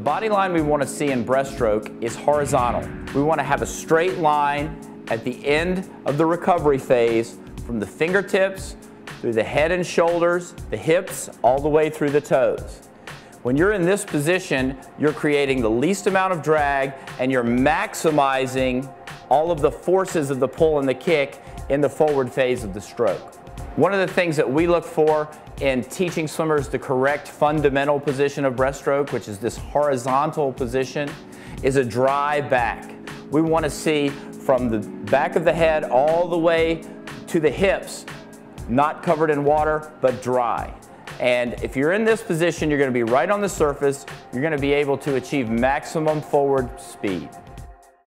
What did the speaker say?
The body line we want to see in breaststroke is horizontal. We want to have a straight line at the end of the recovery phase from the fingertips through the head and shoulders, the hips, all the way through the toes. When you're in this position, you're creating the least amount of drag and you're maximizing all of the forces of the pull and the kick in the forward phase of the stroke. One of the things that we look for in teaching swimmers the correct fundamental position of breaststroke, which is this horizontal position, is a dry back. We want to see from the back of the head all the way to the hips, not covered in water, but dry. And if you're in this position, you're going to be right on the surface. You're going to be able to achieve maximum forward speed.